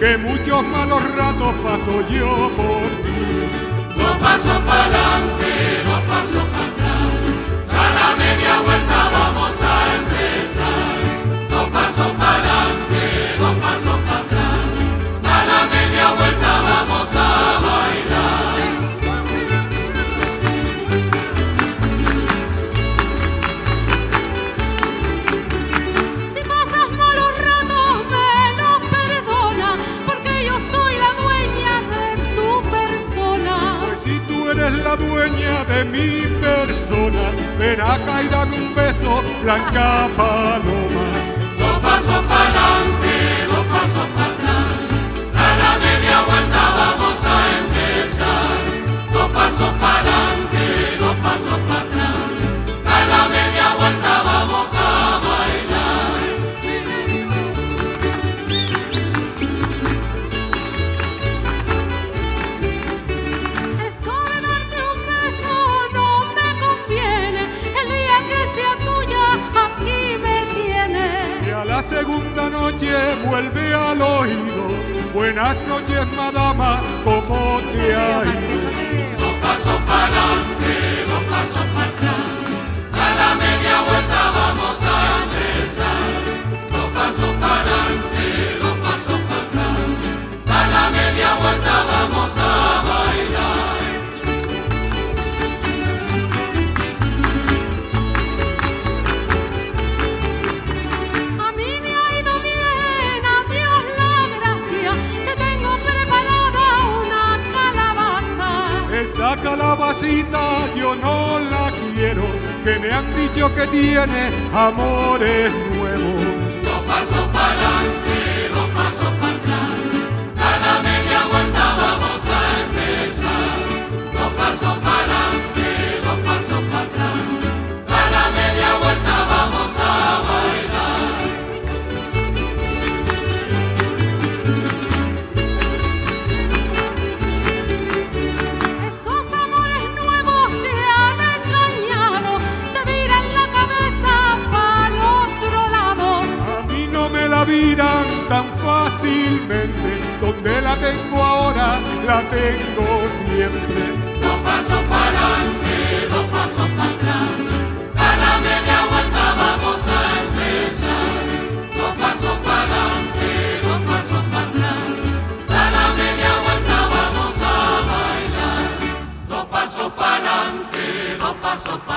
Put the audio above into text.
que muchos malos ratos paso yo por ti. no paso para adelante, eres la dueña de mi persona, ven acá y un beso, blanca paloma. Vuelve al oído. Buenas noches, madama, ¿cómo te ha ido? Esa calabacita yo no la quiero, que me han dicho que tiene amores nuevos. Dos pasos para adelante, tan fácilmente, donde la tengo ahora, la tengo siempre. Dos pasos para adelante, dos pasos para atrás. A la media vuelta vamos a empezar. Dos pasos para adelante, dos pasos para atrás. A la media vuelta vamos a bailar. Dos pasos para adelante, dos pasos para